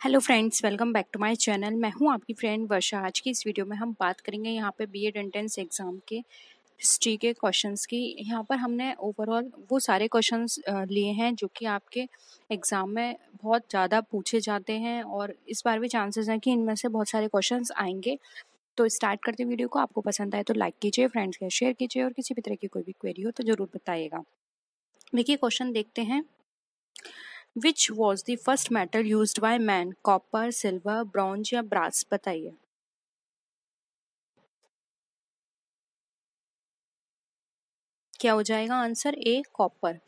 Hello friends welcome back to my channel मैं हूँ आपकी फ्रेंड वर्षा। आज की इस वीडियो में हम बात करेंगे यहाँ पे बीएड एंट्रेंस एग्ज़ाम के हिस्ट्री के क्वेश्चंस की। यहाँ पर हमने ओवरऑल वो सारे क्वेश्चंस लिए हैं जो कि आपके एग्ज़ाम में बहुत ज़्यादा पूछे जाते हैं और इस बार भी चांसेस हैं कि इनमें से बहुत सारे क्वेश्चन आएँगे। तो स्टार्ट करते वीडियो को। आपको पसंद आए तो लाइक कीजिए फ्रेंड्स के शेयर कीजिए और किसी भी तरह की कोई भी क्वेरी हो तो ज़रूर बताइएगा। देखिए क्वेश्चन देखते हैं। Which was the first metal use by man copper silver bronze या ब्रास बताइए। क्या हो जाएगा? आंसर ए कॉपर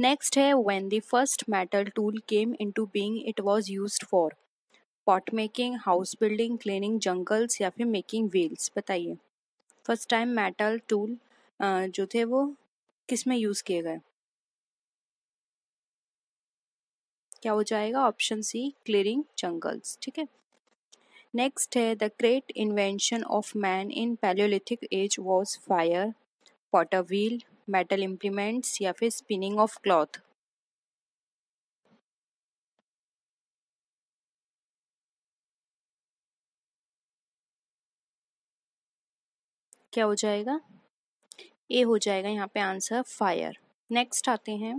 नेक्स्ट है when the first metal tool came into being it was used for pot making house building cleaning jungles या फिर making wheels बताइए। First time metal tool जो थे वो किसमें यूज़ किए गए? क्या हो जाएगा? ऑप्शन सी क्लियरिंग जंगल्स ठीक है? नेक्स्ट है the great invention of man in palaeolithic age was fire potter wheel metal implements या फिर स्पिनिंग ऑफ़ क्लॉथ क्या हो जाएगा? ए हो जाएगा यहाँ पे आंसर फायर नेक्स्ट आते हैं।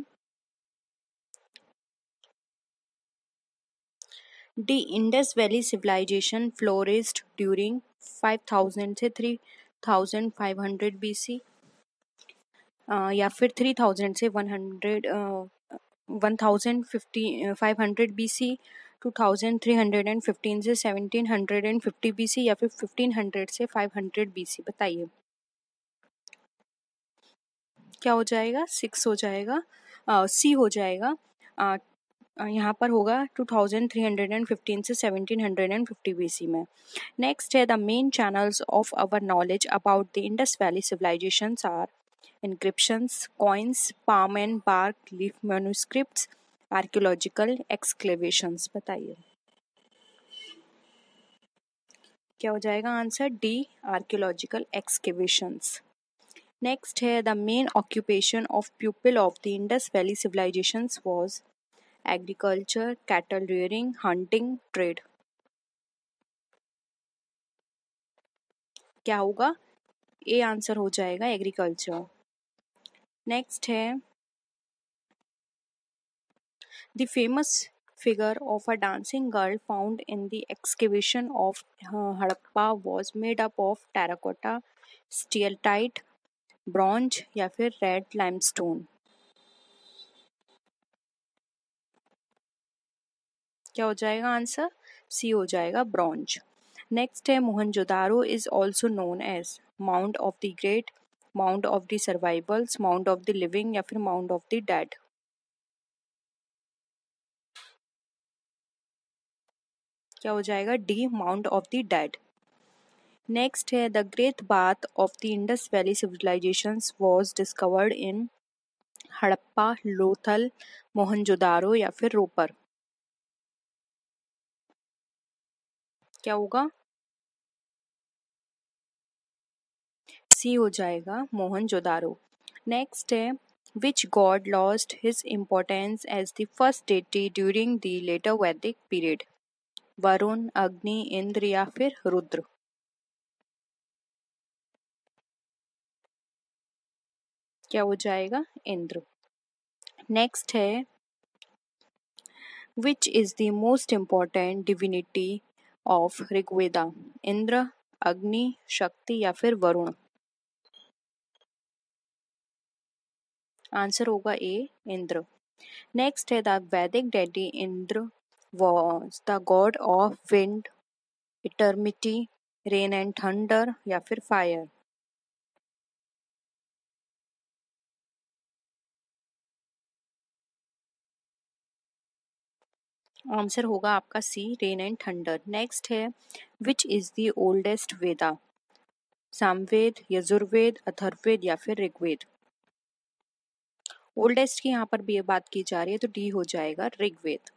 The Indus Valley civilisation flourished during 5000 से 3500 बीसी या फिर 3000 से 100 1050 500 बीसी 2315 से 1750 बीसी या फिर 1500 से 500 बीसी बताइए। क्या हो जाएगा? सिक्स हो जाएगा सी uh, हो जाएगा यहाँ पर होगा 2315 से 1750 बीसी में। नेक्स्ट है the main channels of our knowledge about the Indus Valley civilisation are inscriptions coins palm and bark leaf manuscripts archaeological excavations बताइए। क्या हो जाएगा answer? D archaeological excavations next है the main occupation of people of the Indus Valley civilisations was agriculture cattle rearing hunting trade क्या होगा? A answer हो जाएगा agriculture next है the famous figure of a dancing girl found in the excavation of Harappa was made up of terracotta steatite bronze या फिर red limestone क्या हो जाएगा आंसर? सी हो जाएगा ब्रॉन्ज। नेक्स्ट है Mohenjodaro is also known as mound of the great mound of the survivals mound of the living या फिर माउंट ऑफ़ द डेड क्या हो जाएगा? D mound of the dead next है the great bath of the Indus Valley civilisation was discovered in Harappa Lothal Mohenjodaro या फिर रोपर क्या होगा? सी हो जाएगा, मोहन जोदारो। नेक्स्ट है which god lost his importance as the first deity during the later Vedic period Varun Agni Indra या फिर रुद्र क्या हो जाएगा? इंद्र नेक्स्ट है which is the most important divinity of Rigveda Indra Agni Shakti या फिर Varun answer होगा ए इंद्र नेक्स्ट है the Vedic deity Indra was the god of wind eternity rain and thunder या फिर फायर आंसर होगा आपका C, rain and thunder. Next है, which is the oldest Veda? Samaveda, Yajurveda Atharvaveda या फिर Rigveda? Oldest की यहाँ पर भी ये बात की जा रही है तो डी हो जाएगा ऋग्वेद।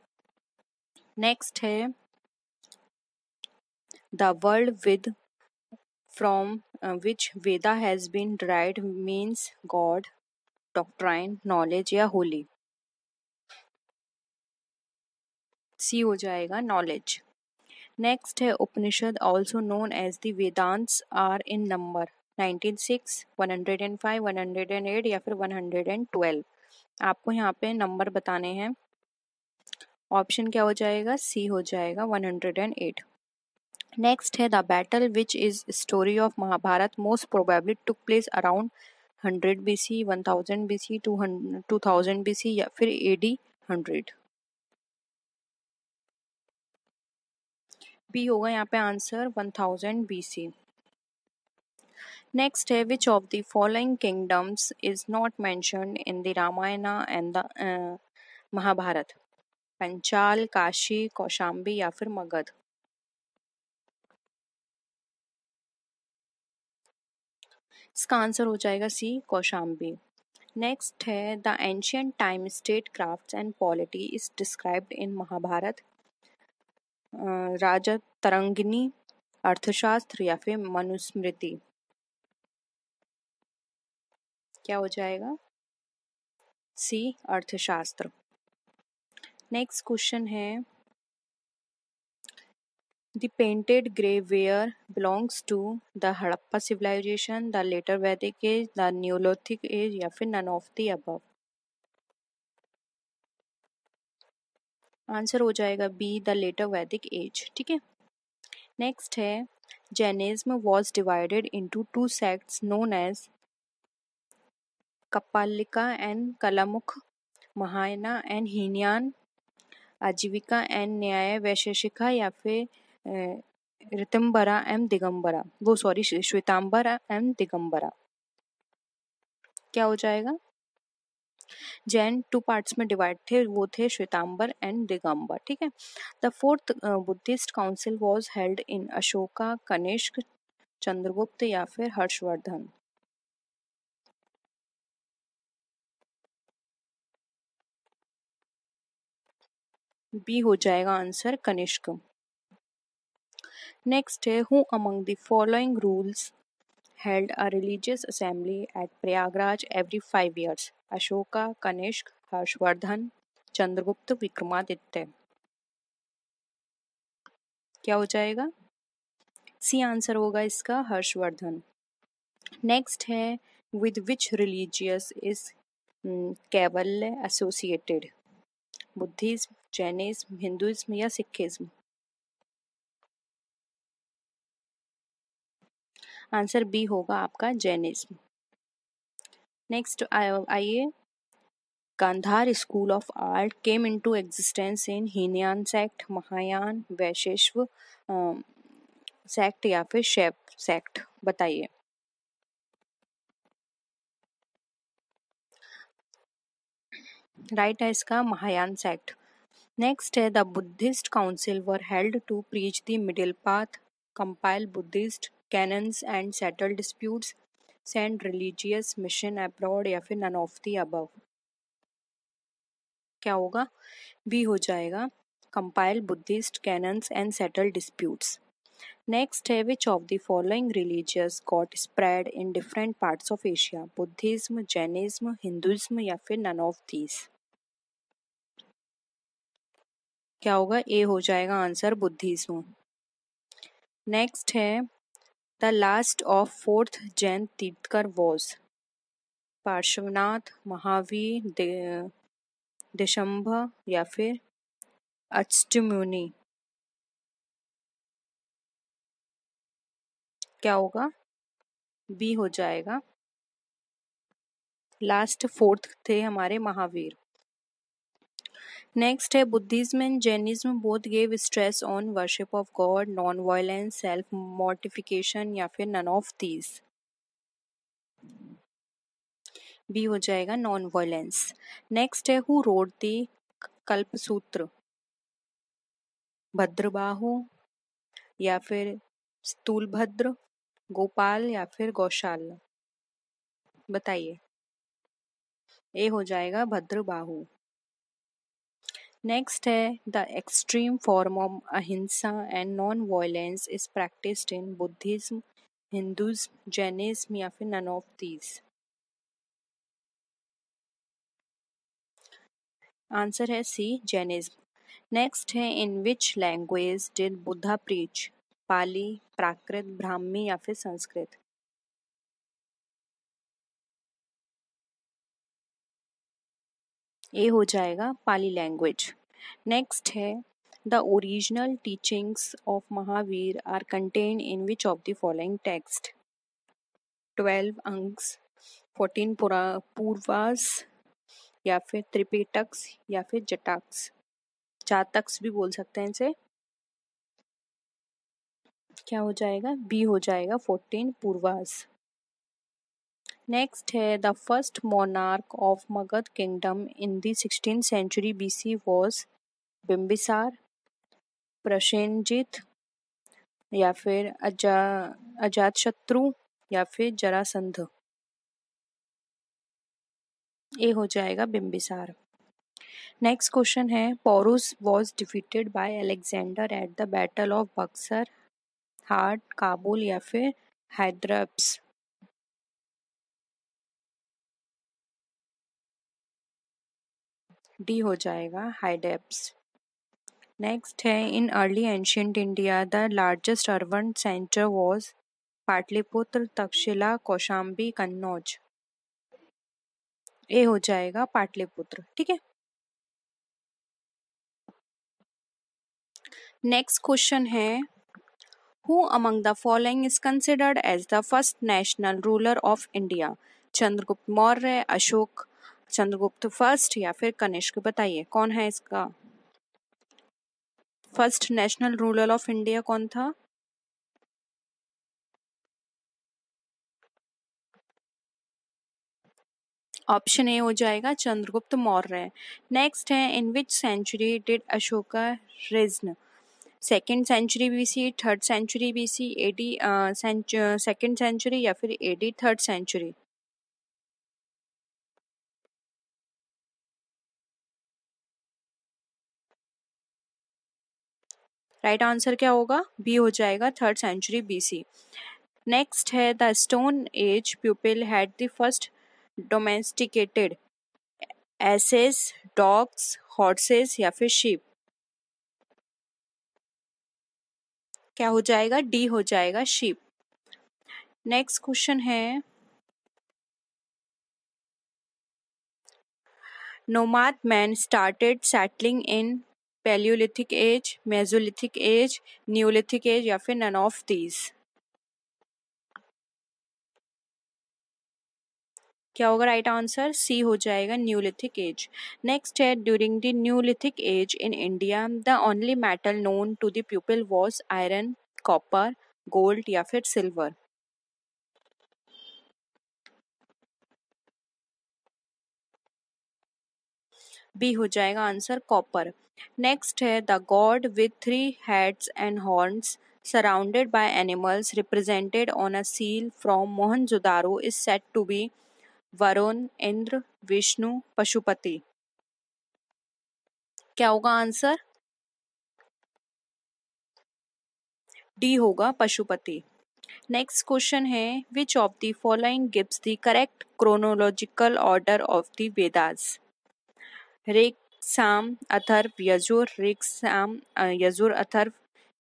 नेक्स्ट है, the world with from which Veda has been derived means god, doctrine, knowledge या होली? सी हो जाएगा नॉलेज नेक्स्ट है Upanishad also known as the Vedantas are in number 96, 105, 108 या फिर 112 आपको यहाँ पे नंबर बताने हैं। ऑप्शन क्या हो जाएगा? सी हो जाएगा 108 नेक्स्ट है the battle which is story of Mahabharata most probably took place around 100 BC 1000 BC 2000 BC या फिर एडी 100 बी होगा यहाँ पे आंसर 1000 बीसी नेक्स्ट है which of the following kingdoms is not mentioned in the Ramayana and the Mahabharata Panchal Kashi Kaushambi या फिर मगध? इसका answer हो जाएगा सी कौशाम्बी नेक्स्ट है the ancient time state craft and polity is described in Mahabharata Rajatarangini, Arthashastra या फिर मनुस्मृति। क्या हो जाएगा? सी, अर्थशास्त्र। नेक्स्ट क्वेश्चन है। The painted grey ware belongs to the Harappa civilisation the later Vedic age the neolithic age या फिर none of the above answer हो जाएगा B the later Vedic age, ठीक है? नेक्स्ट है Jainism was divided into two sects known as Kapalika and Kalamukh, Mahayana and Hinayana, Ajivika and Nyaya Vaisheshika या फिर Ritambhara M Digambara, वो सॉरी श्वेतांबरा एम दिगंबरा। क्या हो जाएगा? जैन टू पार्ट्स में डिवाइड थे, वो थे श्वेतांबर एंड दिगंबर, ठीक है? The fourth Buddhist council was held in Ashoka Kanishka Chandragupta या फिर हर्षवर्धन बी हो जाएगा आंसर कनिष्क नेक्स्ट है who among the following rules held a religious assembly at Prayagraj every five years Ashoka Kanishka Harshavardhan Chandragupta Vikramaditya क्या हो जाएगा? C answer होगा इसका हर्षवर्धन नेक्स्ट है with which religious is Kaivalya associated Buddhism Jainism Hinduism या Sikhism answer B होगा आपका Jainism. Next आइए। Gandhara school of art came into existence in Hinayana sect Mahayana वैशेश्व sect या फिर शेप सेक्ट बताइए। राइट है इसका Mahayana sect. Next, the Buddhist council were held to preach the middle path compile Buddhist canons and settle disputes send religious mission abroad या फिर none of the above क्या होगा? बी हो जाएगा compile Buddhist canons and settle disputes next है which of the following religious got spread in different parts of Asia Buddhism Jainism Hinduism या फिर none of these क्या होगा? ए हो जाएगा आंसर बुद्धिज्म नेक्स्ट है the last of fourth Jain tirthankar was Parshvanath Mahavir दिशंभ या फिर अष्टमुनि क्या होगा? बी हो जाएगा. लास्ट फोर्थ थे हमारे महावीर नेक्स्ट है Buddhism and Jainism both gave stress on worship of god non violence self mortification या फिर नन ऑफ़ दीज बी हो जाएगा नॉन वायलेंस नेक्स्ट है who wrote the Kalpasutra Bhadrabahu या फिर स्थूलभद्र गोपाल या फिर गौशाल बताइए. ए हो जाएगा भद्रबाहु नेक्स्ट है the extreme form of ahimsa and non violence is practised in Buddhism Hinduism Jainism या फिर नन ऑफ़ दीज आंसर है सी जैनिज्म नेक्स्ट है in which language did Buddha preach Pali Prakrit Brahmi या फिर Sanskrit A हो जाएगा Pali language next है the original teachings of Mahavir are contain in which of the following text twelve Angas fourteen पुरा पूर्वास या फिर त्रिपेटक्स, या फिर जटाक्स जातक्स भी बोल सकते हैं इसे. क्या हो जाएगा? बी हो जाएगा फोर्टीन पूर्वास नेक्स्ट है the first monarch of Magadh kingdom in sixteen century BC was Bimbisara Prasenjit या फिर अजा अजात शत्रु या फिर जरासंध। ये हो जाएगा बिम्बिसार नेक्स्ट क्वेश्चन है Porus was defeated by Alexander at the battle of Buxar heart Kabul या फिर हैदराब्स डी हो जाएगा हाइडेप्स नेक्स्ट है in early ancient India the largest urban centre was Pataliputra Takshashila Kaushambi Kannauj A हो जाएगा पाटलिपुत्र ठीक है? नेक्स्ट क्वेश्चन है who among the following is considered as the first national ruler of India Chandragupta Maurya Ashok Chandragupta first या फिर कनिष्क, बताइए, कौन है इसका? First national ruler of India कौन था? ऑप्शन ए हो जाएगा चंद्रगुप्त मौर्य। नेक्स्ट है in which century did Ashoka reign second century BC third century BC AD second century या फिर AD third century right right answer क्या होगा? बी हो जाएगा थर्ड सेंचुरी बीसी नेक्स्ट है the stone age people had the first domesticated asses dogs horses या फिर sheep क्या हो जाएगा? डी हो जाएगा शीप नेक्स्ट क्वेश्चन है, nomad men started settling in paleolithic age mesolithic age neolithic age, या फिर none of these. क्या होगा राइट आंसर सी हो जाएगा न्यूलिथिक एज नेक्स्ट है during the neolithic age in India the only metal known to the people was iron copper gold या फिर silver B हो जाएगा आंसर कॉपर। नेक्स्ट है the god with three heads and horns surrounded by animals represented on a seal from Mohenjodaro is set to be Varun, Indra, Vishnu, Pashupati. क्या होगा answer? D होगा Pashupati. Next question है which of the following gives the correct chronological order of the Vedas Rig Sam Atharva Yajur Rig Sam Yajur Atharva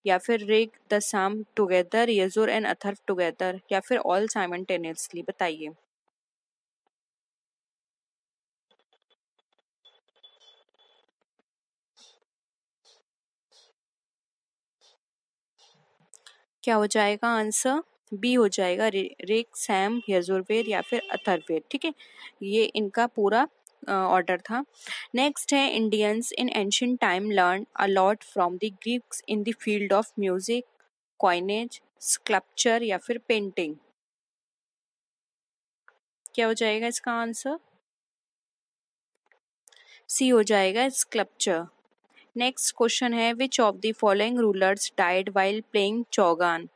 या फिर Rig the Sam together, Yajur and Atharva together, या फिर all simultaneously, बताइए। क्या हो जाएगा answer? B हो जाएगा रे, रेक, सैम, यजुर्वेद या फिर अथर्वेद, ठीक है? ये इनका पूरा ऑर्डर था। नेक्स्ट है Indians in ancient time learn a lot from the Greeks in the field of music coinage sculpture या फिर पेंटिंग क्या हो जाएगा इसका आंसर सी हो जाएगा स्कल्पचर नेक्स्ट क्वेश्चन है which of the following rulers died while playing chaugan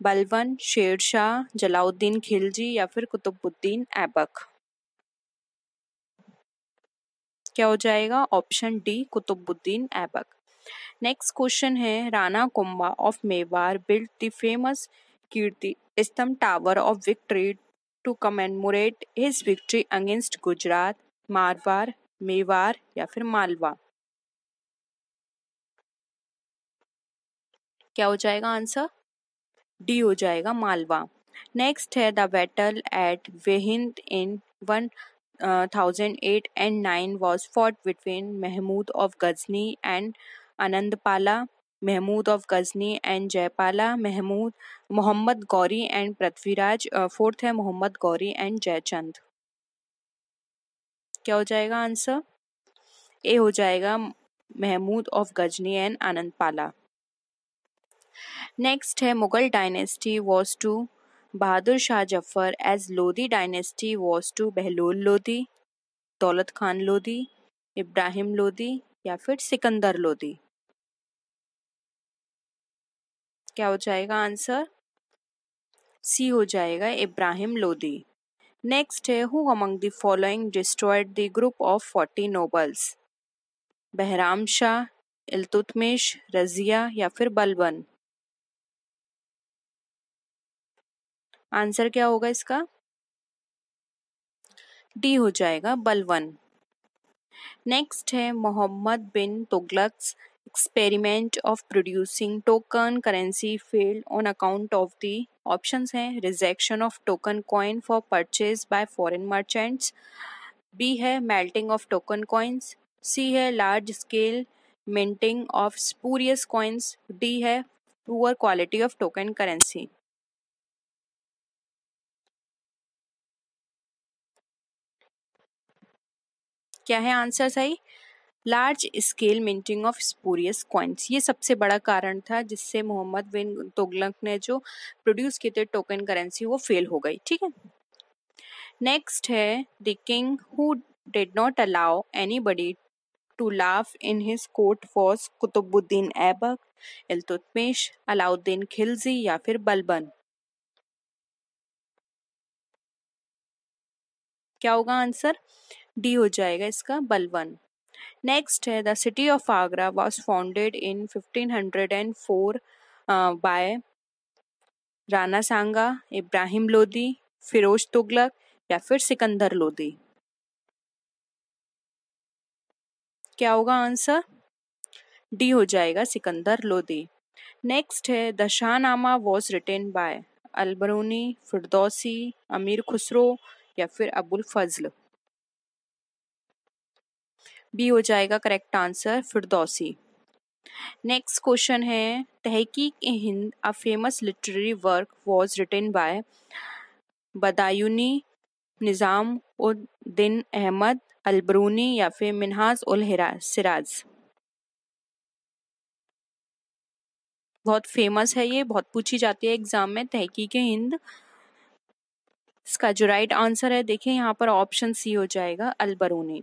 Balban Shershah, Jalaluddin Khilji या फिर कुतुबुद्दीन ऐबक? क्या हो जाएगा? Option D Qutubuddin Aibak. Next question है, Rana Kumbha of Mewar built the famous Kirti Stambh tower of victory to commemorate his victory against Gujarat, Marwar, Mewar या फिर मालवा। क्या हो जाएगा आंसर डी हो जाएगा मालवा। नेक्स्ट है the battle at Waihind in one thousand eight and nine was fought between Mahmud of Ghazni and Anandpala Mahmud of Ghazni and Jaipala Mahmud Mohammad Ghori and Prithviraj fourth है Mohammad Gauri and Jaichand क्या हो जाएगा answer A हो जाएगा Mahmud of Ghazni and Anandpala next है Mughal dynasty was to Bahadur Shah Zafar as Lodhi dynasty was to Bahlol Lodhi, Daulat Khan Lodhi, Ibrahim Lodhi या फिर सिकंदर लोधी। क्या हो जाएगा आंसर? सी हो जाएगा इब्राहिम लोधी। नेक्स्ट है who among the following destroyed the group of forty nobles Bahram Shah, Iltutmish, Razia या फिर बलबन आंसर क्या होगा इसका? डी हो जाएगा बलवन। नेक्स्ट है Mohammad bin Tughlaq's experiment of producing token currency failed on account of the options हैं। Rejection of token coin for purchase by foreign merchants. B है melting of token coins. C है large scale minting of spurious coins. D है poor quality of token currency. क्या है answer सही? Large scale minting of spurious coins. ये सबसे बड़ा कारण था जिससे मोहम्मद बिन तुगलक ने जो प्रोड्यूस किए थे टोकन करेंसी, वो फेल हो गई। ठीक है? नेक्स्ट है the king who did not allow anybody to laugh in his court was Qutbuddin Aibak, Iltutmish, Alauddin Khilji या फिर बलबन। क्या होगा आंसर? डी हो जाएगा इसका बलवन नेक्स्ट है the city of Agra was founded in 1504 by Rana Sanga Ibrahim Lodi Firoz Tughlaq या फिर सिकंदर लोदी क्या होगा आंसर? डी हो जाएगा सिकंदर लोदी नेक्स्ट है the Shahnama was written by Alberuni Firdausi Amir Khusro या फिर अबुल फजल बी हो जाएगा correct answer Firdausi next question है, Tahqiq Hind a famous literary work was written by Badayuni, Nizamuddin Ahmad, Alberuni या फिर मिनहाज उल सिराज. बहुत फ़ेमस है ये, बहुत पूछी जाती है एग्ज़ाम में, तहकीक हिंद. इसका जो राइट आंसर है, देखिए, यहाँ पर ऑप्शन सी हो जाएगा, अलबरूनी.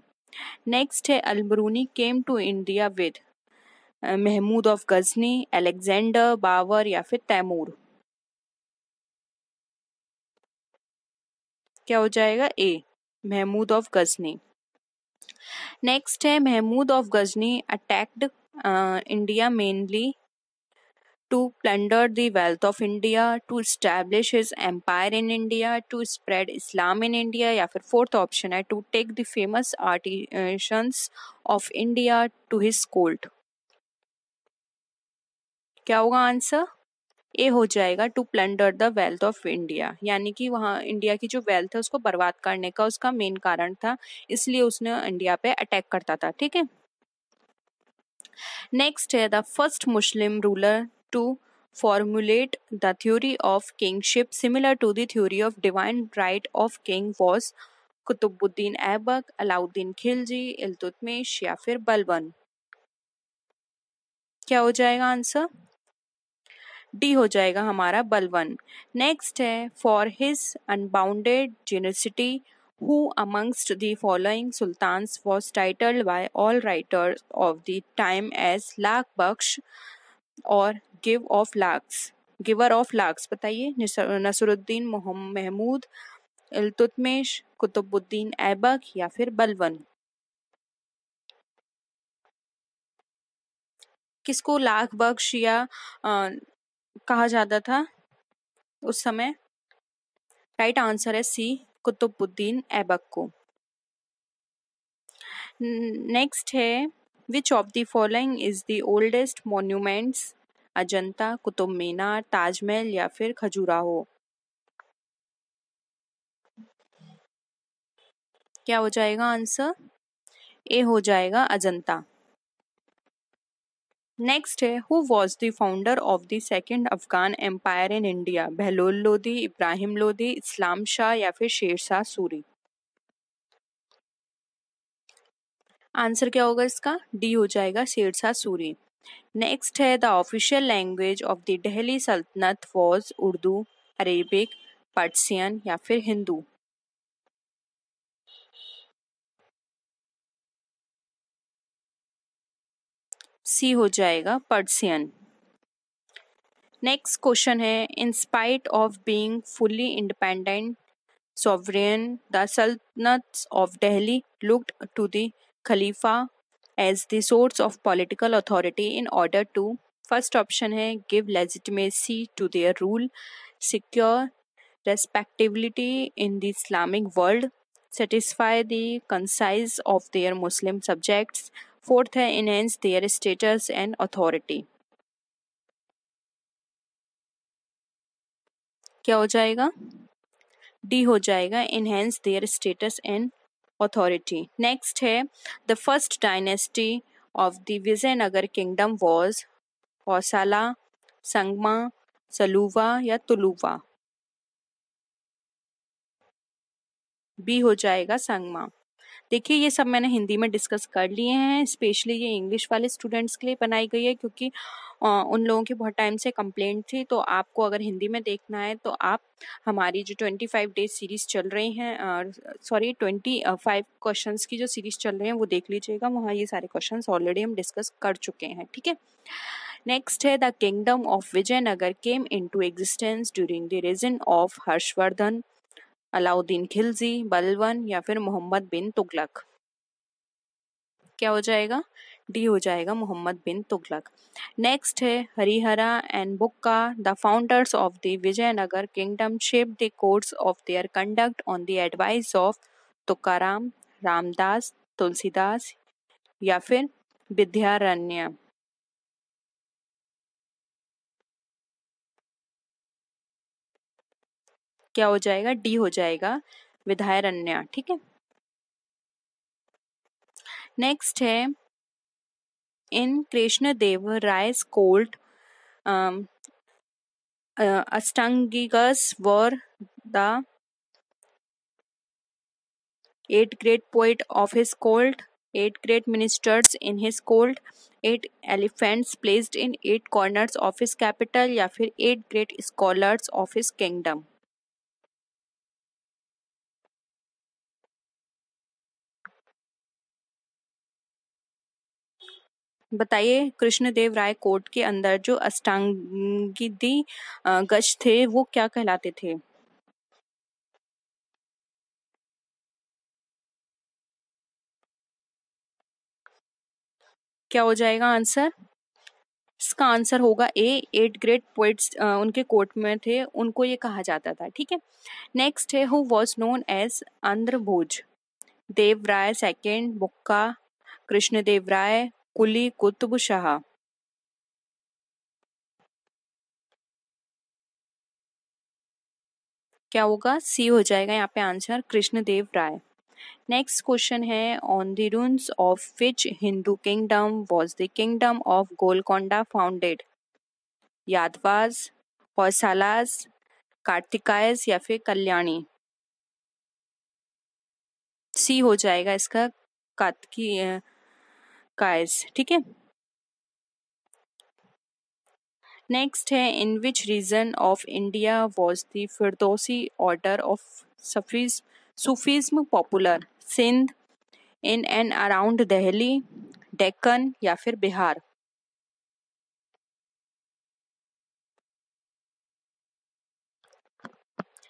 नेक्स्ट है Alberuni came to India with Mahmud of Ghazni Alexander Babur या फिर तैमूर क्या हो जाएगा? A Mahmud of Ghazni next है Mahmud of Ghazni attacked India mainly to plunder the wealth of India, to establish his empire in India, to spread Islam in India या फिर fourth option है to take the famous artisans of India to his court क्या होगा answer A हो जाएगा to plunder the wealth of India यानी कि वहाँ इंडिया की जो वेल्थ है उसको बर्बाद करने का उसका मेन कारण था इसलिए उसने इंडिया पे अटैक करता था ठीक है? नेक्स्ट है the first Muslim ruler to formulate the theory of kingship similar to the theory of divine right of king was Qutbuddin Aibak Alauddin Khilji Iltutmish या फिर बलबन क्या हो जाएगा आंसर डी हो जाएगा हमारा बलवन नेक्स्ट है for his unbounded generosity who amongst the following sultans was titled by all writers of the time as Lak Baksh और give of lakhs giver of lakhs बताइए। नसरुद्दीन महमूद इल्तुतमिश कुतुबुद्दीन ऐबक या फिर बलवन। किसको लाख बख्श या आ, कहा जाता था उस समय? राइट आंसर है सी कुतुबुद्दीन ऐबक को। नेक्स्ट है which of the following is the oldest monuments Ajanta Qutub Minar Taj Mahal या फिर खजुराहो क्या हो जाएगा आंसर ए हो जाएगा अजंता नेक्स्ट है who was the founder of the second Afghan empire in India Bahlol Lodhi Ibrahim Lodhi Islam Shah या फिर शेर शाह सूरी आंसर क्या होगा इसका? डी हो जाएगा शेरशाह सूरी। नेक्स्ट है the official language of the Delhi sultanate was Urdu Arabic Persian या फिर हिंदू सी हो जाएगा पर्सियन नेक्स्ट क्वेश्चन है in spite of being fully independent sovereign, the sultanates of delhi looked to the Khalifa as the source of political authority in order to first option है give legitimacy to their rule secure respectability in the Islamic world satisfy the conscience of their Muslim subjects fourth है enhance their status and authority क्या हो जाएगा? D हो जाएगा enhance their status and authority next है the first dynasty of the Vijayanagara kingdom was Hoysala Sangama Saluva या Tuluva B हो जाएगा संगमा देखिए, ये सब मैंने हिंदी में डिस्कस कर लिए हैं, स्पेशली ये इंग्लिश वाले स्टूडेंट्स के लिए बनाई गई है, क्योंकि उन लोगों की बहुत टाइम से कंप्लेंट थी तो आपको अगर हिंदी में देखना है तो आप, हमारी जो ट्वेंटी फाइव डेज़ सीरीज़ चल रही हैं सॉरी, ट्वेंटी फाइव क्वेश्चन की जो सीरीज़ चल रही हैं, वो देख लीजिएगा, वहाँ ये सारे क्वेश्चन ऑलरेडी हम डिस्कस कर चुके हैं, ठीक है? नेक्स्ट है, the kingdom of Vijayanagara came into existence during the region of Harshavardhana. Alauddin Khilji, Balban या फिर मोहम्मद बिन तुगलक। क्या हो जाएगा? डी हो जाएगा मोहम्मद बिन तुगलक। नेक्स्ट है Harihara and Bukka the founders of the Vijayanagara kingdom shape the course of their conduct on the advice of Tukaram, Ramdas, Tulsidas या फिर विद्यारण्य। क्या हो जाएगा? डी हो जाएगा। विधायरण्य ठीक है? नेक्स्ट है, in Krishna Deva Raya's court were the eight great poet of his court eight great ministers in his court eight elephants placed in eight corners of his capital या फिर eight great scholars of his kingdom. बताइए, कृष्णदेव राय court के अंदर जो अष्टांगिदी गज थे, वो क्या कहलाते थे? क्या हो जाएगा आंसर? इसका आंसर होगा ए, एट ग्रेट पोइट्स उनके कोर्ट में थे, उनको ये कहा जाता था, ठीक है? नेक्स्ट है, who was known as Andhra Bhoja Deva Raya second, Bukka, Krishnadeva Raya Quli Qutb Shah क्या होगा? सी हो जाएगा यहाँ पे answer Krishnadeva Raya. Next question है on the ruins of which Hindu kingdom was the kingdom of Golconda founded Yadavas Hoysalas Kakatiyas या फिर कल्याणी सी हो जाएगा इसका कायस ठीक है? नेक्स्ट है in which region of India was the Firdausi order of Sufis Sufism popular Sindh in and around Delhi Deccan या फिर बिहार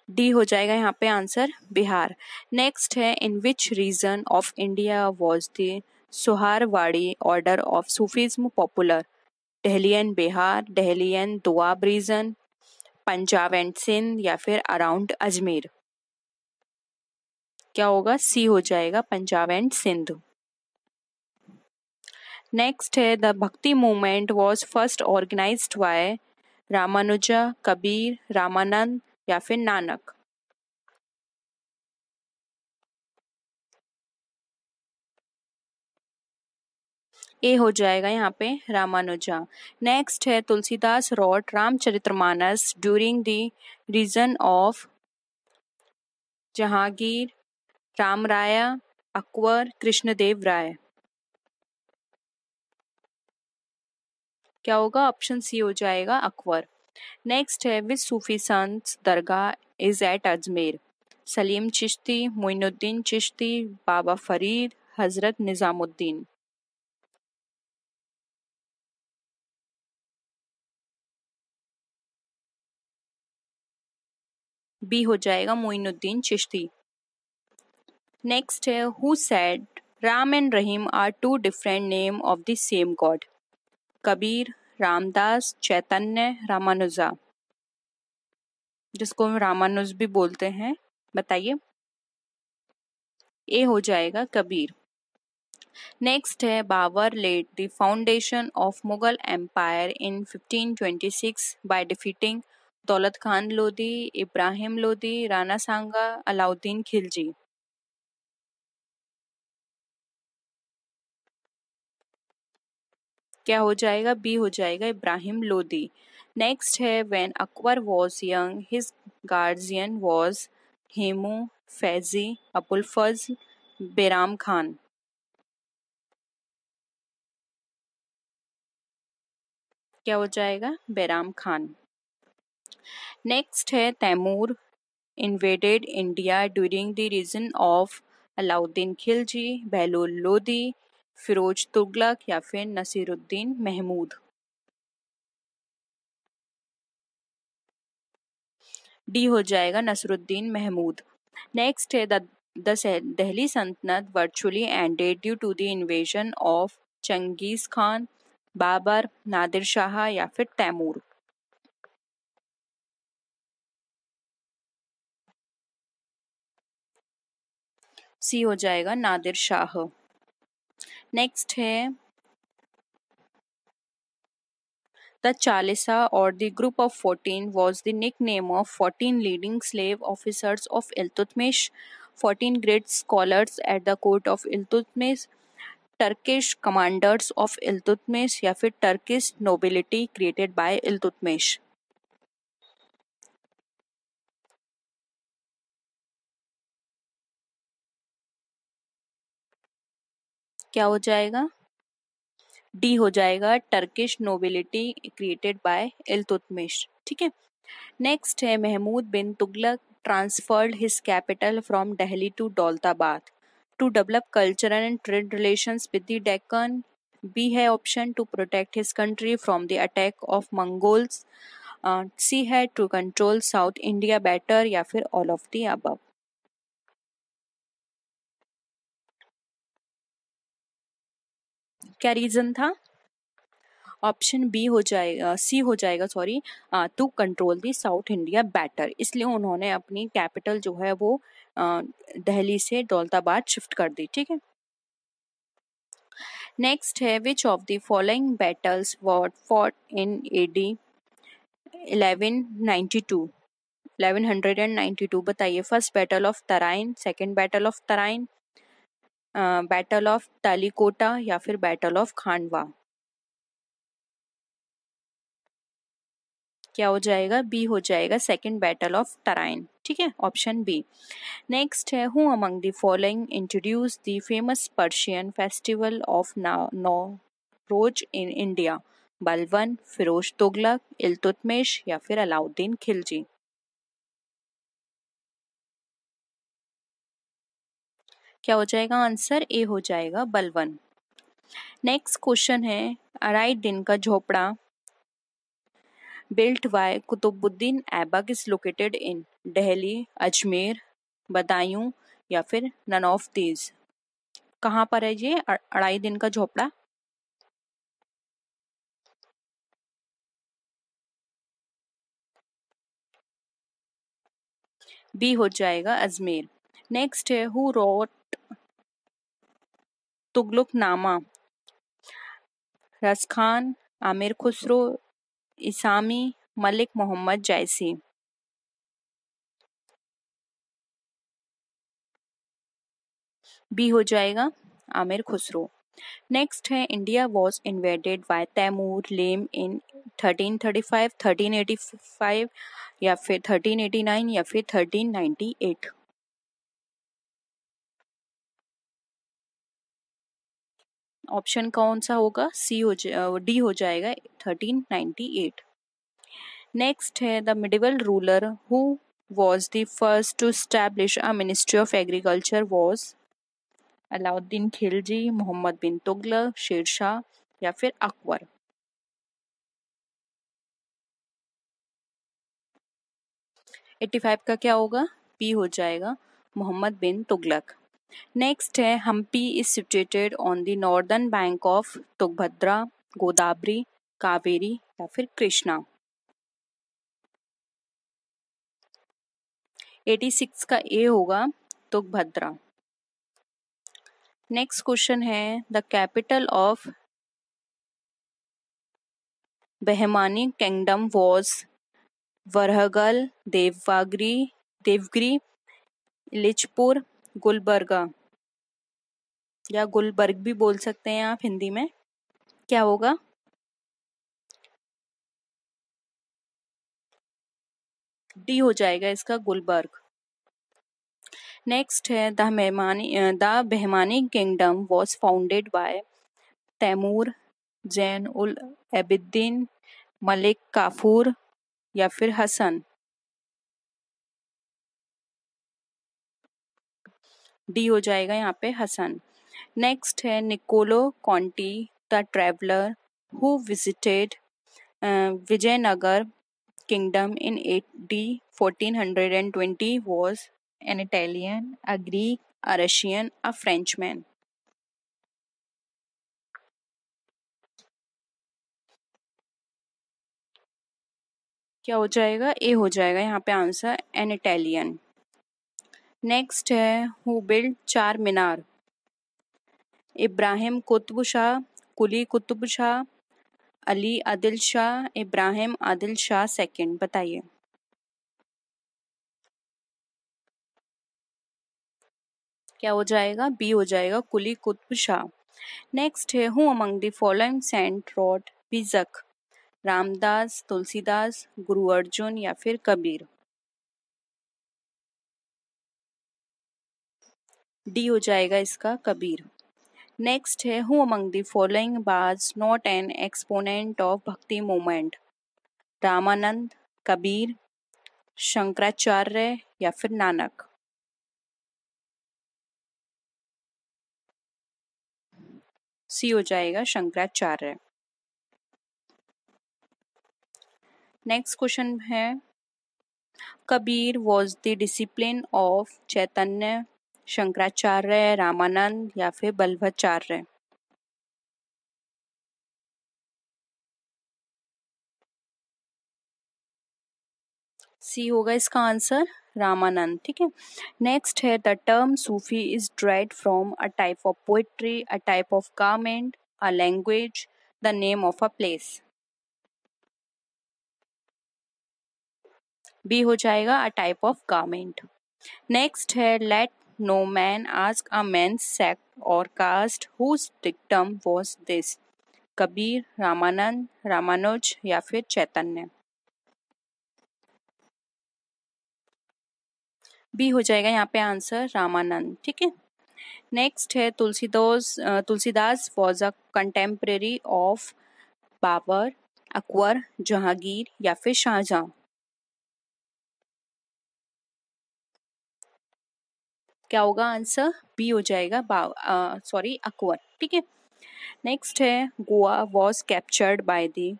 डी हो जाएगा यहाँ पे आंसर बिहार नेक्स्ट है in which region of India was the Suhrawardi order of Sufism popular Delhi and Bihar Delhi and Doab region Punjab and Sindh या फिर around Ajmer क्या होगा? सी हो जाएगा पंजाब एंड सिंध नेक्स्ट है the Bhakti movement was first organise by Ramanuja Kabir Ramananda या फिर Nanak A हो जाएगा यहाँ पे रामानुजा। नेक्स्ट है Tulsidas wrote Ramcharitmanas during the region of Jahangir Ram Raya Akbar, Krishnadeva Raya. क्या होगा? ऑप्शन सी हो जाएगा अकबर। नेक्स्ट है which Sufi saint dargah is at Ajmer. Salim Chishti, Moinuddin Chishti, Baba Farid, Hazrat Nizamuddin. B हो जाएगा Moinuddin Chishti. Next है who said Ram and Rahim are two different name of the same God Kabir, Ramdas, Chaitanya, Ramanuja. जिसको हम रामानुज भी बोलते हैं, बताइए। A हो जाएगा कबीर। नेक्स्ट है Babur laid the foundation of Mughal empire in 1526 by defeating Daulat Khan Lodhi, Ibrahim Lodhi, Rana सांगा, अलाउद्दीन खिलजी। क्या हो जाएगा? बी हो जाएगा इब्राहिम लोदी नेक्स्ट है when Akbar was young his guardian was Hemu Faizi Abul Fazal Bairam Khan क्या हो जाएगा? बेराम खान नेक्स्ट है Timur invaded India during the region of Alauddin Khilji Bahlol Lodi, Firoz Tughlaq या फिर नसीरुद्दीन महमूद। डी हो जाएगा नसरुद्दीन महमूद। नेक्स्ट है the Delhi sultanate virtually ended due to the invasion of Genghis Khan Babur Nadir Shah या फिर Timur. C हो जाएगा Nadir Shah. Next है द चालीसा और the group of fourteen was the nickname of fourteen leading slave officers of Iltutmish fourteen great scholars at the court of Iltutmish Turkish commanders of Iltutmish या फिर Turkish nobility created by Iltutmish क्या हो जाएगा? D हो जाएगा Turkish nobility created by Iltutmish ठीक है? Next है Mahmud bin Tughlaq transferred his capital from Delhi to Daulatabad to develop cultural and trade relations with the Deccan B है option to protect his country from the attack of Mongols C है to control South India better या फिर all of the above क्या reason था? Option B हो जाएगा C हो जाएगा sorry to control the South India better इसलिए उन्होंने अपनी कैपिटल जो है वो दिल्ली से दौलताबाद शिफ्ट कर दी, ठीक है? नेक्स्ट है which of the following battles was fought in A D eleven ninety two eleven hundred and ninety two बताइए. First battle of Tarain second battle of Tarain battle of Talikota या फिर battle of Khandwa क्या हो जाएगा? B हो जाएगा second battle of Tarain ठीक है? ऑप्शन बी नेक्स्ट है who among the following introduce the famous Persian festival of Nowruz in India Balban Firoz Tughlaq Iltutmish या फिर अलाउद्दीन खिलजी क्या हो जाएगा? आंसर ए हो जाएगा बलवन नेक्स्ट क्वेश्चन है, Adhai Din Ka Jhonpra. Built by Qutbuddin Aibak is located in Delhi Ajmer, Badaun या फिर नन ऑफ़ दीज। कहाँ पर है ये अढ़ाई दिन का झोपड़ा? बी हो जाएगा अजमेर। नेक्स्ट है who wrote Tughluqnama. Raskhan Amir Khusro Isami Malik Muhammad Jayasi. B हो जाएगा आमिर खुसरो। नेक्स्ट है India was invaded by Timur lame in 1335, 1385 या फिर 1389 या फिर 1398 ऑप्शन कौन सा होगा? सी हो जाए डी हो जाएगा 1398 नेक्स्ट है the medieval ruler who was the first to establish a ministry of agriculture was Alauddin Khilji Mohammad bin Tughlaq Sher Shah या फिर अकबर एट्टी फाइव का क्या होगा? पी हो जाएगा मोहम्मद बिन तुगलक नेक्स्ट है Hampi is situated on the northern bank of Tungabhadra Godavari Kaveri या फिर कृष्णा 86 का ए होगा तुगभद्रा नेक्स्ट क्वेश्चन है the capital of Bahmani kingdom was Warangal Devagiri Devagiri Ellichpur Gulbarga. या गुलबर्ग भी बोल सकते हैं आप हिंदी में। क्या होगा? डी हो जाएगा इसका गुलबर्ग। नेक्स्ट है, the मेहमानी the Bahmani kingdom was founded by Timur, Zain ul Abidin Malik Kafur या फिर हसन। डी हो जाएगा यहाँ पे हसन। नेक्स्ट है Niccolo Conti the traveller who visited Vijayanagara kingdom in A D fourteen hundred and twenty was an Italian a Greek a Russian a Frenchman क्या हो जाएगा? ए हो जाएगा यहाँ पे आंसर एन इटालियन नेक्स्ट है who build Charminar. Ibrahim Qutub Shah, Quli Qutub Shah, Ali Adil Shah, Ibrahim Adil Shah second बताइए। क्या हो जाएगा? बी हो जाएगा, कुली कुतुब शाह। नेक्स्ट है who among the following saint wrote Bijak Ramdas, Tulsidas, Guru Arjun या फिर कबीर? डी हो जाएगा इसका कबीर। नेक्स्ट है, who among the following was not an exponent of bhakti movement Ramanand Kabir Shankaracharya या फिर नानक। सी हो जाएगा शंकराचार्य नेक्स्ट क्वेश्चन है Kabir was the discipline of Chaitanya Shankaracharya, Ramanand या फिर बल्भाचार्य सी होगा इसका आंसर रामानंद, ठीक है? नेक्स्ट है the term Sufi is derived from a type of poetry a type of garment a language the name of a place B हो जाएगा a type of garment next है let no man ask a man sect और caste whose dictum was this Kabir Ramanand Ramanuja या फिर चैतन्य B हो जाएगा यहाँ पे आंसर रामानंद ठीक है नेक्स्ट है Tulsidas Tulsidas was a contemporary of Babar Akbar Jahangir या फिर शाहजहां क्या होगा? आंसर बी हो जाएगा सॉरी अकबर ठीक है? नेक्स्ट है Goa was captured by the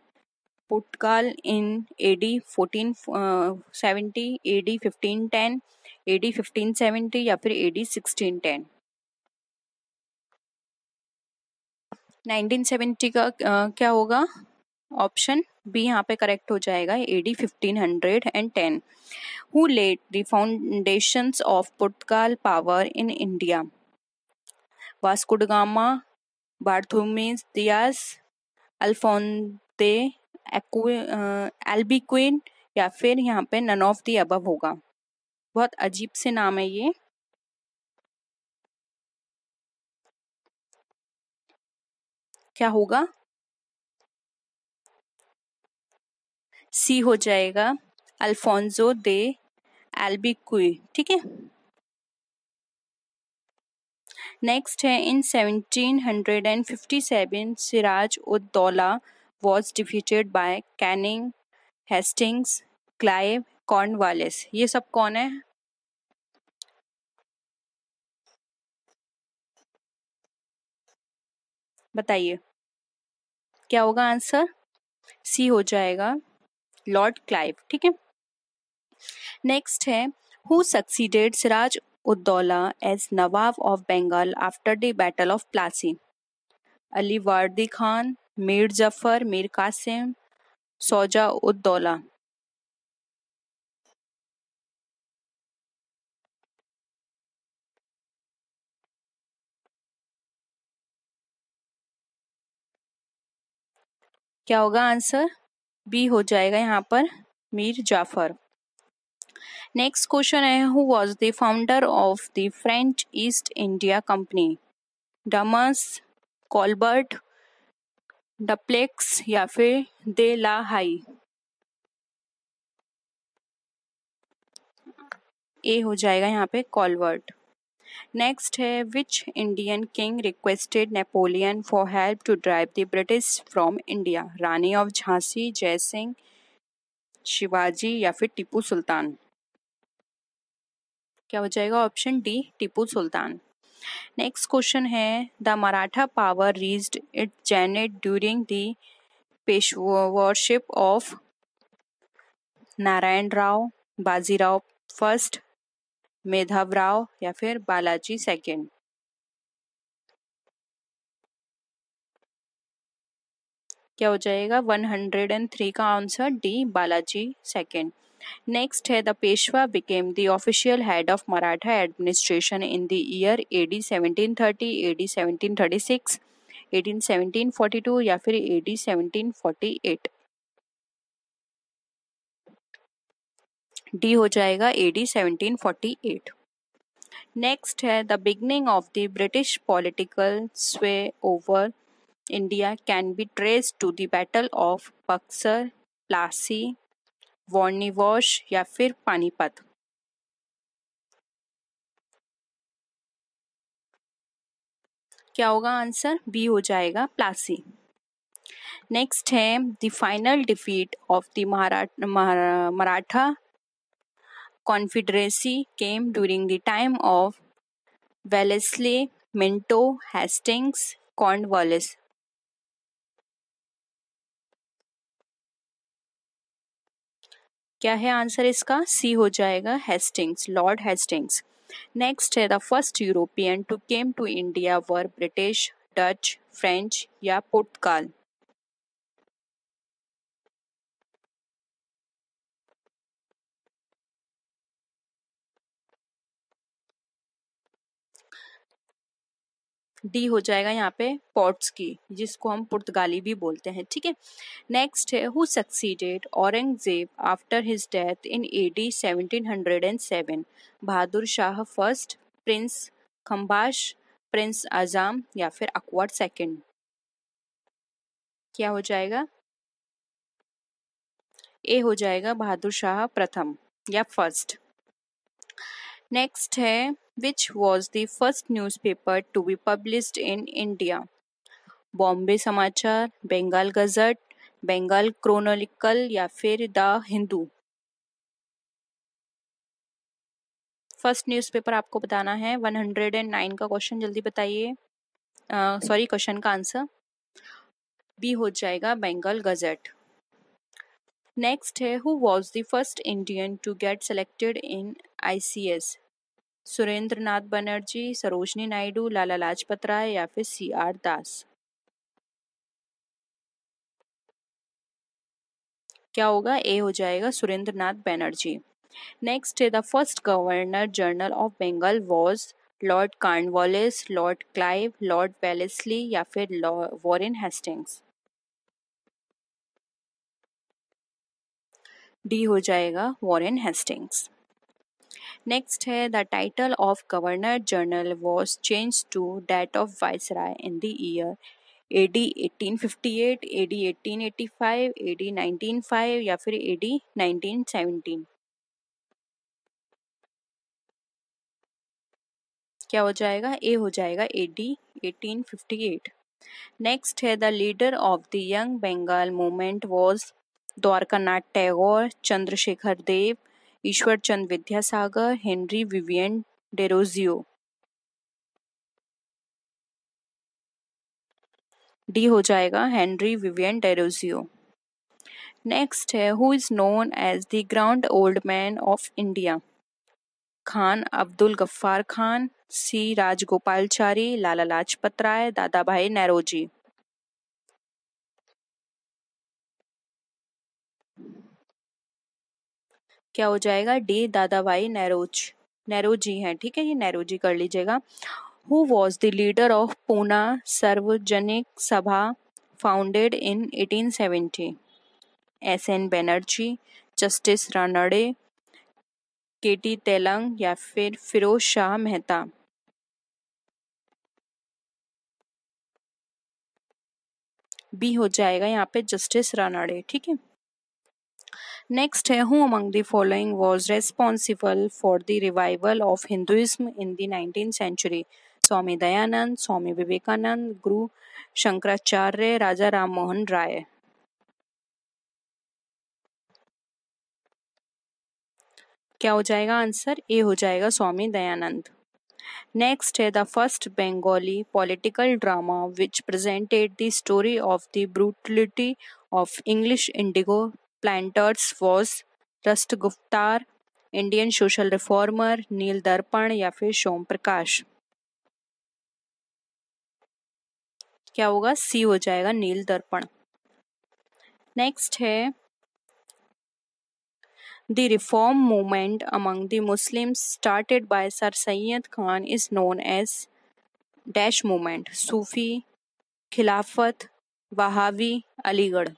Portuguese in A D fourteen seventy A D fifteen ten A D fifteen seventy या फिर A D sixteen ten nineteen seventy का uh, क्या होगा? ऑप्शन भी यहाँ पे करेक्ट हो जाएगा A D fifteen hundred and ten who laid the foundation of Portugal power in India Vasco da Gama Bartholomew Dias Alfonso de Albuquerque या फिर यहाँ पे नन ऑफ़ दी अबव होगा। बहुत अजीब से नाम है ये। क्या होगा? सी हो जाएगा अल्फोंजो दे एल्बिक्वी, ठीक है? नेक्स्ट है in 1757 Siraj Uddaula was defeated by Canning Hastings Clive Cornwallis ये सब कौन है? बताइए। क्या होगा आंसर? सी हो जाएगा लॉर्ड क्लाइव, ठीक है? नेक्स्ट है who succeeded Siraj Uddaula as nawab of Bengal after the battle of Plassey Ali Vardi Khan Mir Jafar Mir Qasim Shuja Uddaula क्या होगा आंसर? बी हो जाएगा यहाँ पर मीर जाफ़र। नेक्स्ट क्वेश्चन है who was the founder of the French East India Company Dumas Colbert Dupleix या फिर de la Haye A हो जाएगा यहाँ पे कॉलवर्ट नेक्स्ट है which Indian king requested Napoleon for help to drive the British from India Rani of Jhansi, Jai Singh, Shivaji या फिर टीपू सुल्तान? क्या हो जाएगा option D Tipu Sultan. Next question है the Maratha power reached it zenith during the peshwaship of Narayan Rao Bajirao first Madhavrao या फिर Balaji second. क्या हो जाएगा? 103 का answer D, Balaji second. Next है, the Peshwa became the official head of Maratha administration in the year AD 1730 AD 1736 1742 या फिर AD 1748 D हो जाएगा एडी 1748 नेक्स्ट है the beginning of the British political sway over India can be trace to the battle of Buxar Plassey वॉर्निवॉश या फिर पानीपत क्या होगा answer? B हो जाएगा प्लासी नेक्स्ट है the final defeat of the Maratha confederacy came during the time of Wellesley Minto Hastings Cornwallis क्या है answer इसका? सी हो जाएगा हेस्टिंग्स लॉर्ड हेस्टिंग्स नेक्स्ट है the first European to came to India were British Dutch French या Portugal. D हो जाएगा यहाँ पे पोर्ट्स की, जिसको हम पुर्तगाली भी बोलते हैं, ठीक है? नेक्स्ट है who succeeded Aurangzeb after his death in A D seventeen Bahadur Shah first prince Kambakhsh prince Azam या फिर अकबर सेकंड क्या हो जाएगा? ए हो जाएगा बहादुर शाह प्रथम या फ़र्स्ट नेक्स्ट है which was the first newspaper to be published in India? Bombay Samachar Bengal Gazette Bengal chronicle या फिर द हिंदू फ़र्स्ट न्यूज़पेपर आपको बताना है 109 का क्वेश्चन जल्दी बताइए। सॉरी क्वेश्चन का आंसर बी हो जाएगा बंगाल गजट नेक्स्ट है who was the first Indian to get selected in ICS Surendra Nath Banerjee, Sarojini Naidu, Lala Lajpat Rai या फिर सी आर दास। क्या होगा? ए हो जाएगा सुरेंद्र नाथ बनर्जी। नेक्स्ट है the first governor general of Bengal was Lord Cornwallis Lord Clive Lord Wellesley या फिर Warren Hastings D हो जाएगा वॉरेन हेस्टिंग्स नेक्स्ट है the title of governor general was change to that of viceroy in the year A D eighteen fifty eight A D eighteen eighty five A D nineteen five या फिर A D nineteen seventeen क्या हो जाएगा? A हो जाएगा A D eighteen fifty eight next है the leader of the young Bengal movement was Dwarkanath Tagore Chandrashekhar Dev Ishwar Chand Vidyasagar, Henry Vivian Derozio. D हो जाएगा हेनरी विवियन डेरोजियो। नेक्स्ट है who is known as the grand old man of India Khan Abdul Ghaffar Khan, C Rajagopalachari Lala Lajpat Rai Dadabhai Naoroji. क्या हो जाएगा? D दादा भाई नेरोज। नेरोजी हैं, ठीक है? ये नेरोजी कर लीजिएगा। Who was the leader of Poona Sarvajanik Sabha founded in 1870 S N Banerjee Justice Ranade K T Telang या फिर फिरोज शाह मेहता बी हो जाएगा यहाँ पे जस्टिस रानाडे ठीक है? नेक्स्ट है who among the following was responsible for the revival of Hinduism in the nineteen century Swami Dayanand Swami Vivekanand Guru Shankaracharya Raja Ram Mohan Roy क्या हो जाएगा आंसर? ए हो जाएगा स्वामी दयानंद नेक्स्ट है the first Bengali political drama which presented the story of the brutality of English indigo planters was Rast Goftar Indian Social Reformer Neel Darpan या फिर सोम प्रकाश क्या होगा? सी हो जाएगा नील दर्पण नेक्स्ट है the reform movement among the Muslim started by Sir Syed Khan is known as dash movement Sufi Khilafat Wahabi Aligarh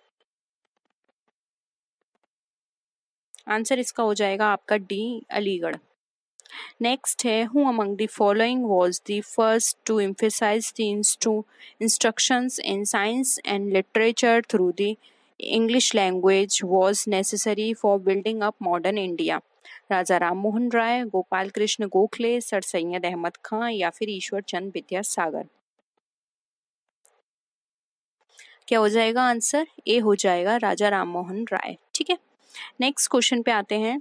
answer इसका हो जाएगा आपका डी, अलीगढ़। नेक्स्ट है who among the following was the first to emphasise the instructions in science and literature through the English language was necessary for building up modern India Raja Ram Mohan Roy, Gopal Krishna Gokhale, Sir Syed Ahmad Khan या फिर ईश्वर चंद विद्यासागर क्या हो जाएगा answer? A हो जाएगा राजा राम मोहन राय। ठीक है? Next question पे आते हैं.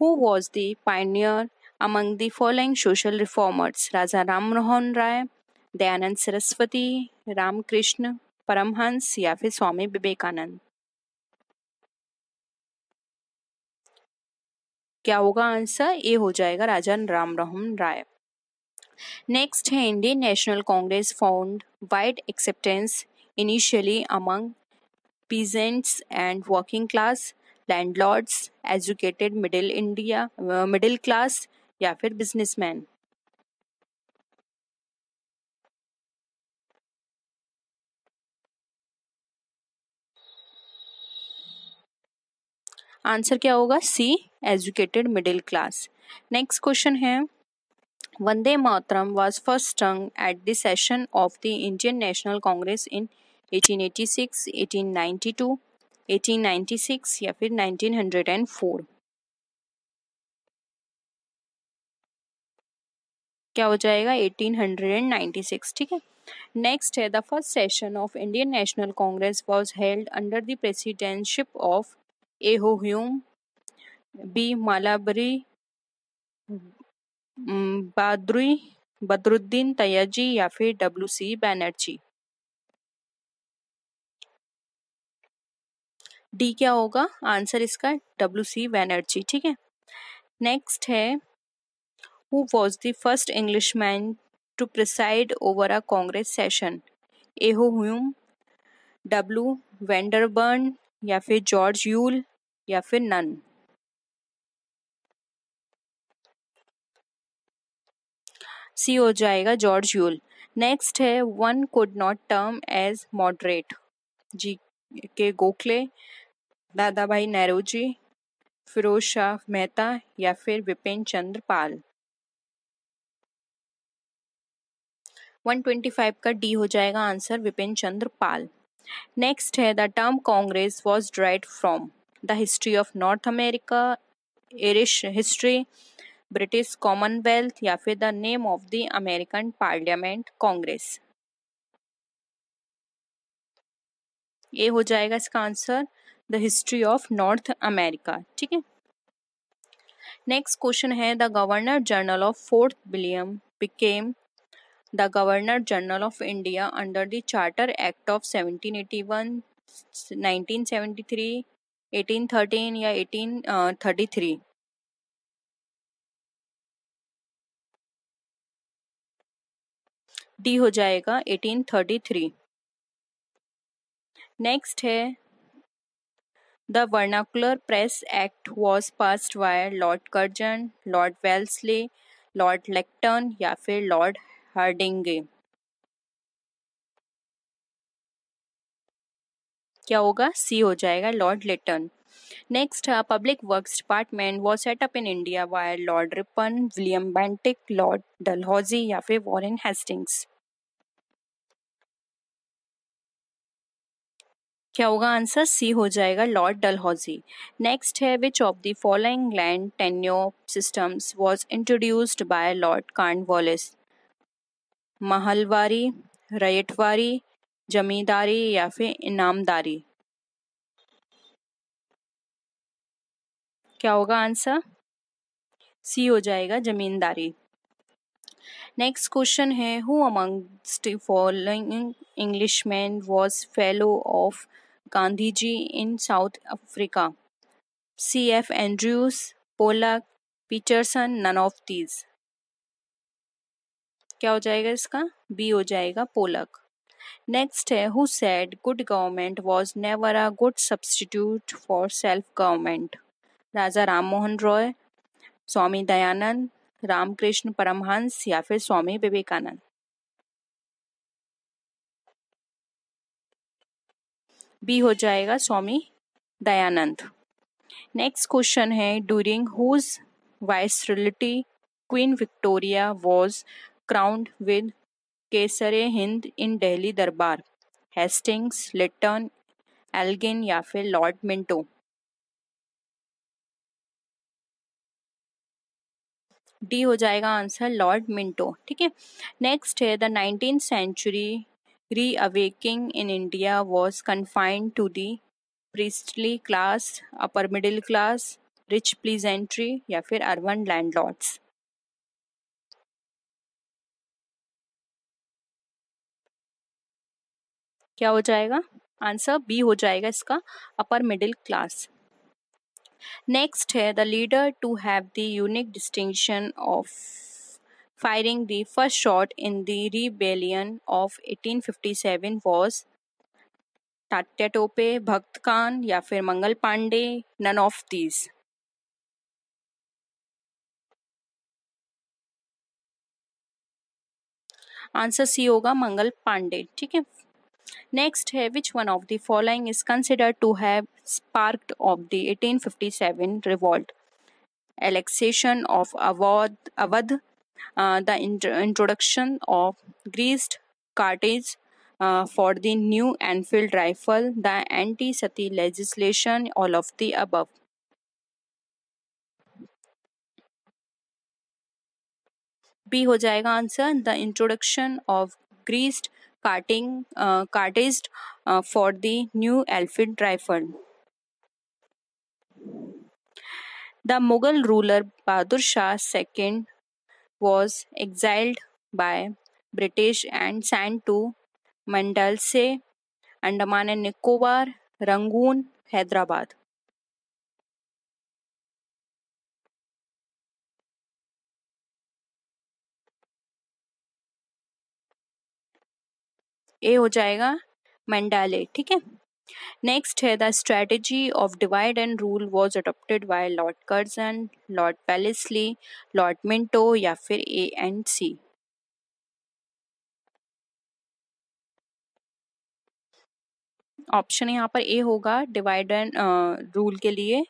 Who was the pioneer among the following social reformers Raja Ram Mohan Roy, Dayanand Saraswati, Ramakrishna, Paramhansa या फिर स्वामी विवेकानंद? क्या होगा आंसर ए हो जाएगा राजा राम मोहन राय. नेक्स्ट है Indian National Congress found wide acceptance initially among peasants and working class landlords educated middle India middle class या फिर businessman answer क्या होगा? C educated middle class next question है. Vande Mataram was first sung at the session of the Indian National Congress in 1886, 1892, 1896 या फिर 1904 क्या हो जाएगा? 1896 ठीक है? नेक्स्ट है the first session of Indian National Congress was held under the presidentship of A O Hume B Malabari बाद्रुई Badruddin Tyabji या फिर डब्ल्यू सी बैनर्जी डी क्या होगा? आंसर इसका डब्ल्यू सी बैनर्जी, ठीक है? नेक्स्ट है who was the first English man to preside over a Congress session A O Hume W Wedderburn या फिर जॉर्ज यूल या फिर नन सी हो जाएगा जॉर्ज यूल नेक्स्ट है one could not term as moderate G, K Gokhale Dada भाई नेहरूजी फिरोज शाह मेहता या फिर विपिन चंद्र पाल? 125 का डी हो जाएगा आंसर विपिन चंद्र पाल। नेक्स्ट है the term Congress was derived from the history of North America Irish history British Commonwealth या फिर the name of the American parliament Congress ये हो जाएगा इसका answer. The history of North America, ठीक है? नेक्स्ट क्वेश्चन है, the governor general of Fort William became the governor general of India under the charter act of 1781 1973 1813 या 1833 D हो जाएगा 1833 नेक्स्ट है the vernacular press act was passed by Lord Curzon Lord Wellesley Lord Lytton या फिर Lord Hardinge क्या होगा? C हो जाएगा Lord Lytton next public works department was set up in India by Lord Ripon William Bentinck Lord Dalhousie या फिर Warren Hastings क्या होगा आंसर? सी हो जाएगा लॉर्ड डलहौजी। नेक्स्ट है which of the following land tenure systems was introduced by Lord Cornwallis Mahalwari Ryotwari Zamindari या फिर इनामदारी? क्या होगा आंसर? सी हो जाएगा जमींदारी। नेक्स्ट क्वेश्चन है who amongst following Englishman was fellow of Gandhiji in South Africa. C F Andrews, Polak, Peterson, none of these. क्या हो जाएगा इसका? बी हो जाएगा पोलक। नेक्स्ट है who said good government was never a good substitute for self government Raja Ram Mohan Roy, Swami Dayanand, Ramakrishna Paramhansa या फिर Swami Vivekananda. B हो जाएगा स्वामी दयानंद। नेक्स्ट क्वेश्चन है during whose viceroyalty Queen Victoria was crowned with Kaiser Hind in Delhi Darbar Hastings Lytton Elgin या फिर Lord Minto D हो जाएगा answer Lord Minto ठीक है? नेक्स्ट है the nineteen century Re-awakening in India was confined to the priestly class, upper middle class, rich peasantry या फिर urban landlords. क्या हो जाएगा आंसर बी हो जाएगा इसका अपर मिडिल क्लास नेक्स्ट है the leader to have the unique distinction of firing the first shot in the rebellion of 1857 was Tatya Tope Bakht Khan या फिर Mangal Pandey none of these answer C होगा मंगल पांडे ठीक है? Next है which one of the following is considered to have sparked off the 1857 revolt annexation of Awadh Awadh Uh, the int introduction of greased cartridge uh, for the new Enfield rifle, the anti-sati legislation, all of the above. B हो जाएगा answer the introduction of greased carting cartridges for the new Enfield rifle The Mughal ruler Bahadur Shah II was exiled by British and sent to Mandalse, Andaman and Nicobar, Rangoon, Hyderabad. A हो जाएगा Mandalay ठीक है next है the strategy of divide and rule was adopted by Lord Curzon Lord Wellesley Lord Minto या फिर A and C option यहाँ पर A होगा डिवाइड एंड रूल के लिए.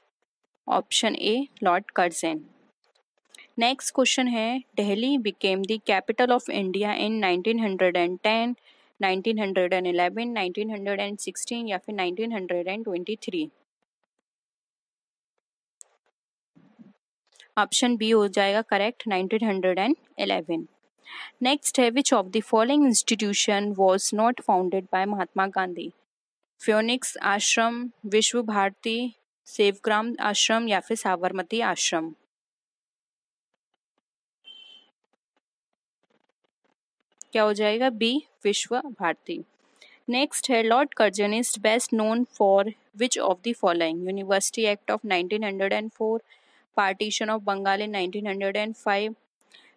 Option A Lord Curzon next question है Delhi became the capital of India in 1910 1911 1916 या फिर 1923 ऑप्शन बी हो जाएगा करेक्ट 1911 नेक्स्ट है which of the following institution was not founded by Mahatma Gandhi Phoenix Ashram Vishwa Bharati सेवग्राम आश्रम या फिर साबरमती आश्रम क्या हो जाएगा? बी विश्व भारती। नेक्स्ट है Lord Curzon is best known for which of the following university act of 1904 partition of Bengal in 1905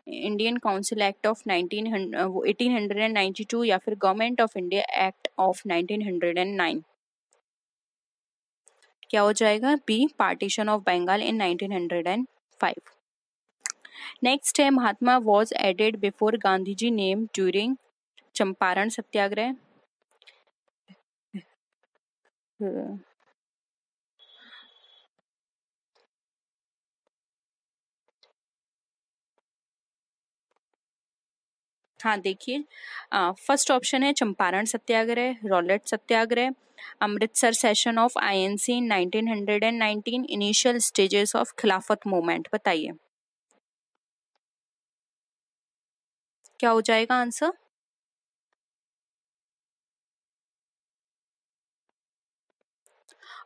Indian council act of 1892 या फिर government of India act of 1909 क्या हो जाएगा? B partition of Bengal in 1905 next है Mahatma was added before Gandhi ji name during Champaran Satyagraha. हाँ देखिए first option है Champaran Satyagraha, Rowlatt Satyagraha, Amritsar session of INC in 1919 initial stages of Khilafat movement बताइए। क्या हो जाएगा answer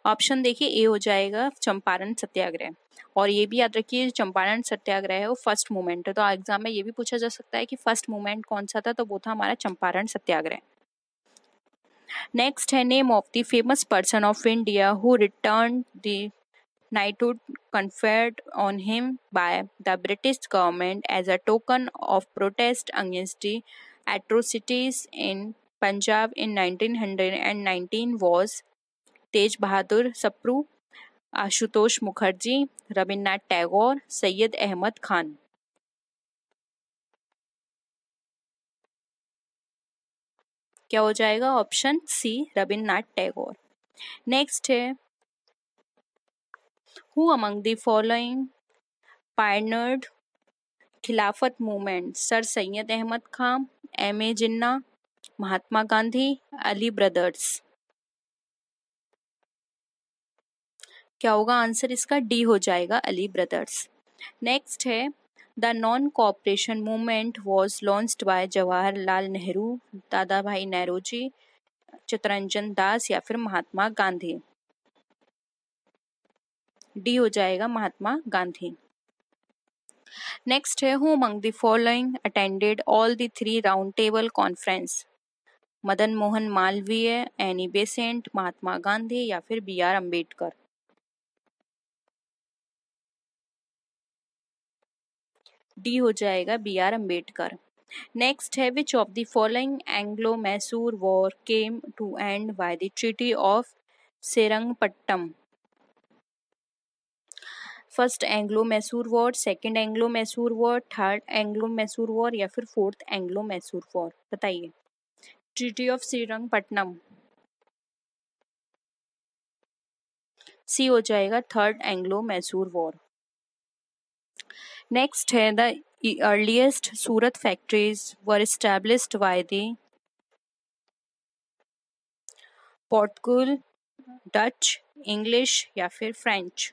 option देखिए A हो जाएगा, चंपारण सत्याग्रह। और ये भी याद रखिए, चंपारण सत्याग्रह है वो फ़र्स्ट मूवमेंट है। तो एग्ज़ाम में ये भी पूछा जा सकता है कि फ़र्स्ट मूवमेंट कौन सा था तो वो था हमारा चंपारण सत्याग्रह। नेक्स्ट है name of the famous person of India who return the knighthood conferred on him by the British government as a token of protest against the atrocities in Punjab in 1919 was Tej Bahadur Sapru, Ashutosh Mukherjee, Rabindranath Tagore, Syed Ahmad Khan. क्या हो जाएगा? Option C Rabindranath Tagore. Next है who among the following pioneered Khilafat movement sir Syed Ahmad Khan M A Jinnah Mahatma Gandhi, Ali brothers. क्या होगा? Answer इसका D हो जाएगा Ali brothers next है the non cooperation movement was launched by Jawaharlal Nehru Dadabhai Nehru ji Chitranjan दास या फिर Mahatma Gandhi. D हो जाएगा महात्मा गांधी. नेक्स्ट है who among the following attended all the three round table conference Madan Mohan Malviya Annie Besant Mahatma Gandhi या फिर B are Ambedkar D हो जाएगा B are Ambedkar next है which of the following Anglo Mysore war came to end by the treaty of Seringapatam first Anglo Mysore war second Anglo Mysore war third Anglo Mysore war या फिर fourth Anglo Mysore war बताइए। Treaty of Srirangapatnam C हो जाएगा third Anglo Mysore war Next है the earliest Surat factories were established by the Portugal, Dutch, English या फिर French.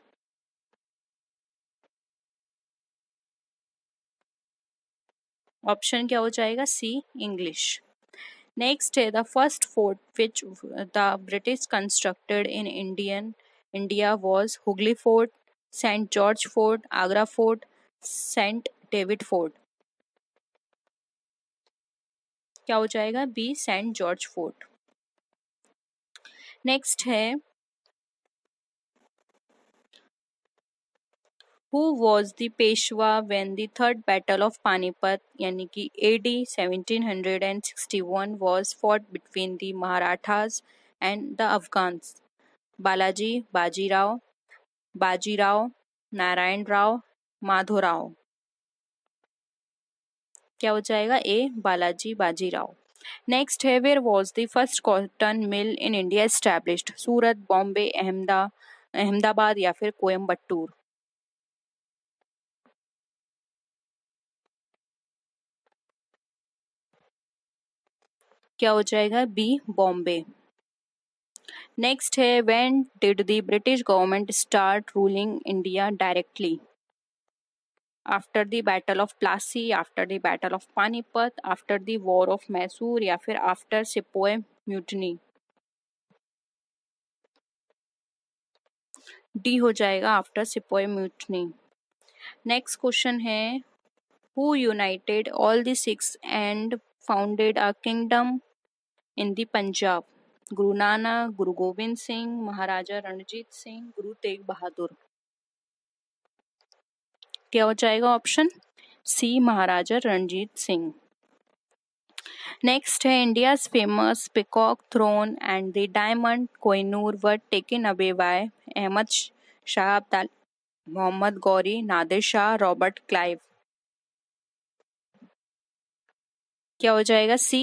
Option क्या हो जाएगा सी इंग्लिश नेक्स्ट है the first fort which the British constructed in Indian India was Hooghly fort Saint George fort Agra fort Saint David fort क्या हो जाएगा? B, Saint George fort next है who was the Peshwa when the third battle of Panipat यानी कि A D seventeen hundred and sixty one was fought between the Marathas and the Afghans Balaji, Bajirao Bajirao, Narayan Rao Madhorao. क्या हो जाएगा? A, Balaji Bajirao. Next है where was the first cotton mill in India established Surat, Bombay, अहमदा, Ahmedabad या फिर कोयम्बटूर क्या हो जाएगा? B Bombay. Next है when did the British government start ruling India directly after the battle of Plassey after the battle of Panipat after the war of Mysore या फिर after sepoy mutiny D हो जाएगा after sepoy mutiny next question है who united all the Sikhs and founded a kingdom in the Punjab Guru Nanak Guru Govind Singh महाराजा रणजीत सिंह गुरु तेग बहादुर क्या हो जाएगा option C Maharaja Ranjit Singh. Next है India famous peacock throne and the diamond Kohinoor were taken away by Ahmad Shah Abdali Mohammad Ghori Nadir Shah Robert Clive क्या हो जाएगा C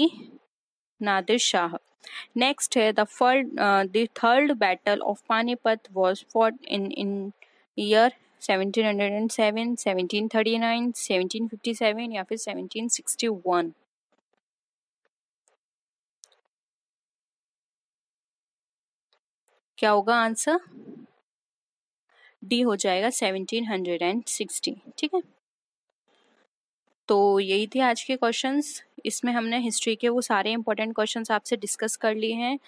Nadir Shah next है the third the third battle of Panipat was fought in in year 1707 1739 1757 या फिर 1761 क्या होगा answer? D हो जाएगा 1760 ठीक है? तो यही थे आज के क्वेश्चंस इसमें हमने हिस्ट्री के वो सारे इंपॉर्टेंट क्वेश्चंस आपसे डिस्कस कर लिए हैं।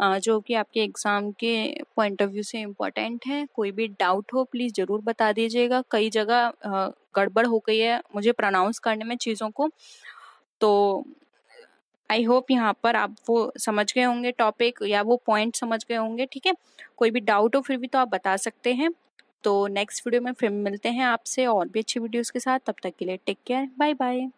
जो कि आपके एग्ज़ाम के पॉइंट ऑफ़ व्यू से इम्पोर्टेंट है, कोई भी डाउट हो, प्लीज़ ज़रूर बता दीजिएगा। कई जगह गड़बड़ हो गई है मुझे प्रोनाउंस करने में चीज़ों को। तो आई होप यहाँ पर आप वो समझ गए होंगे टॉपिक या वो पॉइंट समझ गए होंगे, ठीक है? कोई भी डाउट हो फिर भी तो आप बता सकते हैं। तो नेक्स्ट वीडियो में फिर मिलते हैं आपसे और भी अच्छी वीडियोस के साथ। तब तक के लिए टेक केयर बाय बाय